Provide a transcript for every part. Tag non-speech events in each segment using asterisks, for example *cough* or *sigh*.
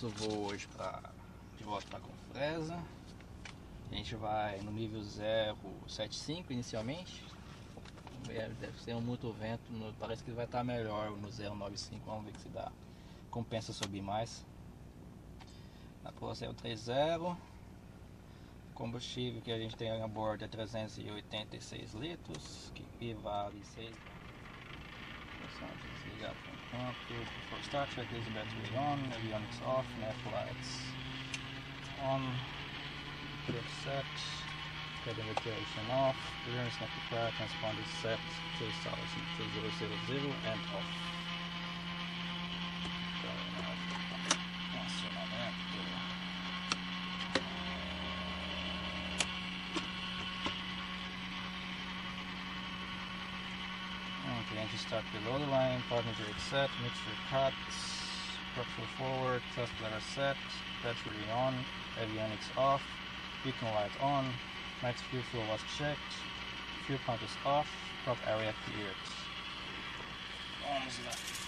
nosso voo hoje pra, de volta para Confresa. A gente vai no nível 075 inicialmente. É, deve ser um muito vento, parece que vai estar melhor no 095, vamos ver se dá. Compensa subir mais. Na Pro 030. Combustível que a gente tem a bordo é 386 litros, que equivale 6. So you got from come here before Star Trek is about to be on, avionics off, nav lights on, clip set, cabin ventilation off, clearance not required, transponder set. 2000, 2000 and off. Set, mixture cut, structure forward, test lever set, battery on, avionics off, beacon light on, max fuel flow was checked, fuel pump is off, prop area cleared. Vamos lá.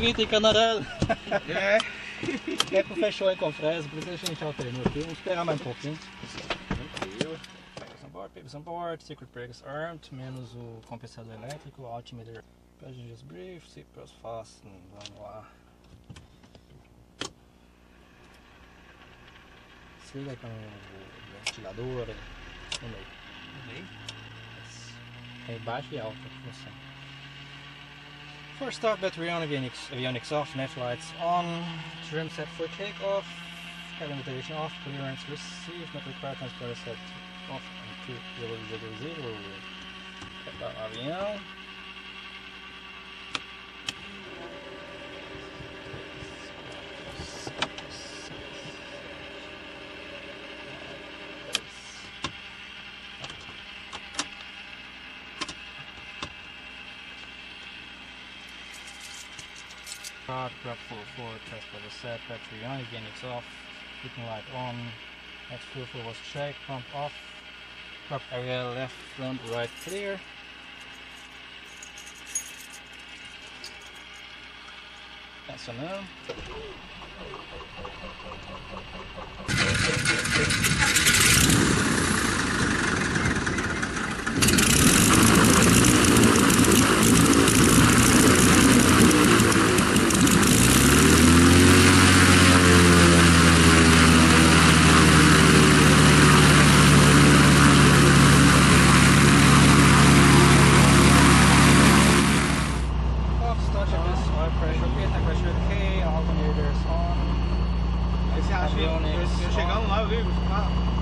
Vinha encanarela. É. *laughs* É que fechou aí com fresa, por isso a gente alternou aqui. Vamos esperar mais um pouquinho. Tranquilo. Papers on board, papers on board, secret breakers armed, menos o compensador elétrico, altimeter. Passengers brief, seatbelts fasten, vamos lá. Desliga com o ventilador aí, no meio. Yes. É baixo e alto a função. First off, battery on, avionics, avionics off, net lights on, trim set for takeoff, cabin ventilation off, clearance received, not required, transponder set off. And 2000. Acabar o avião. Start, grab full oh forward, test level set, battery on, again it's off, heating light on, next fuel full was checked, pump off, prop area left, front, right clear. That's a no. Off, start checklist, oil pressure okay, tank pressure okay, alternators on. Aí você acha que eu, Avionics eu chegando lá, eu For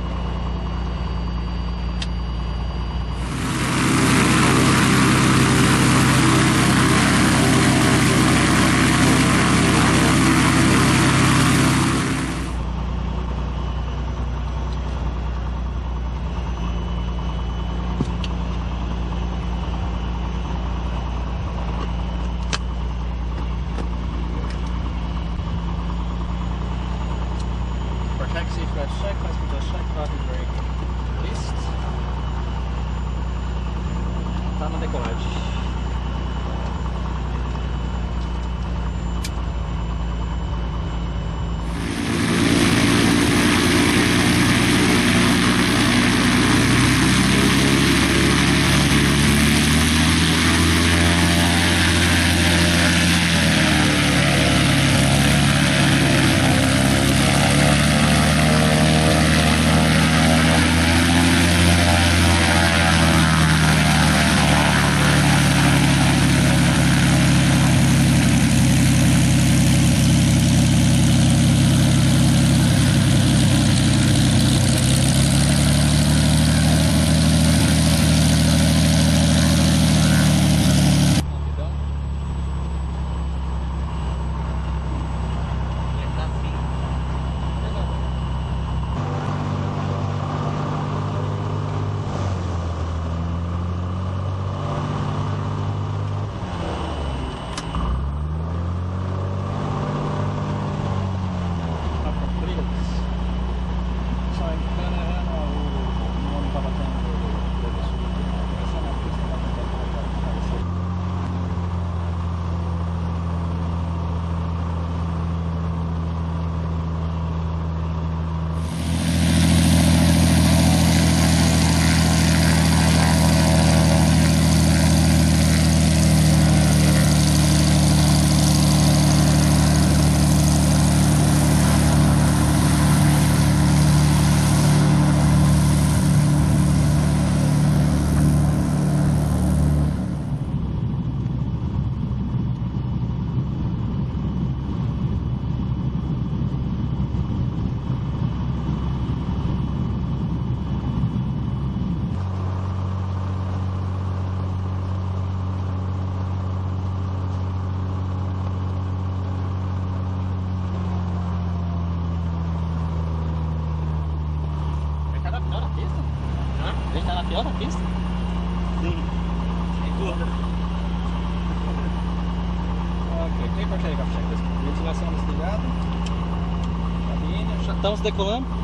taxi, Fred Scheck, Hospital Scheck, Wartenberg ist. Tam na dekolage. Takeoff checklist. Ventilação desligada. Cabine, já estamos decolando.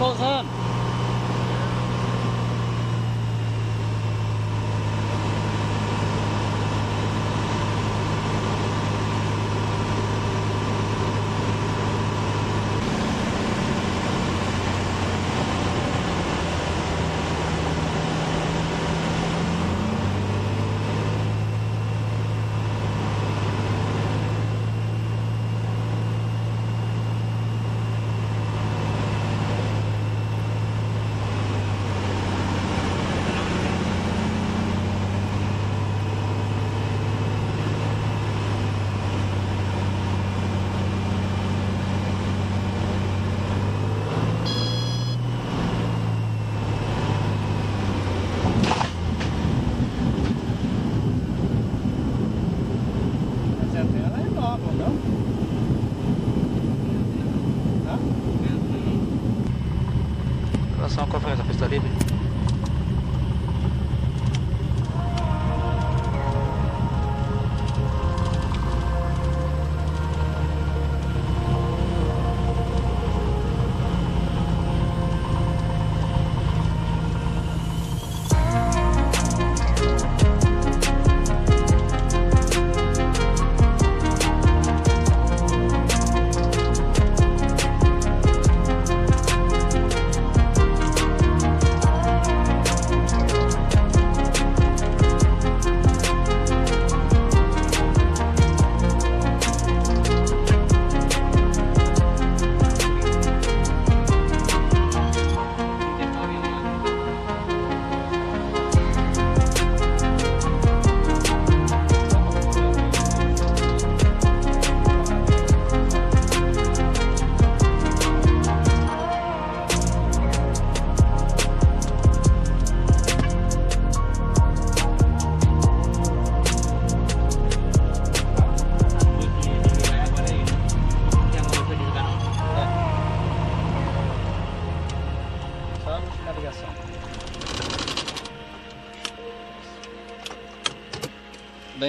扣三 nova, não? Hã? Relação foi essa pista livre?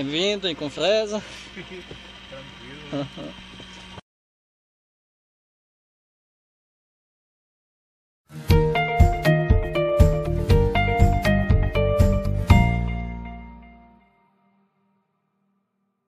Bem-vindo em Confresa. *laughs* Tranquilo. *laughs*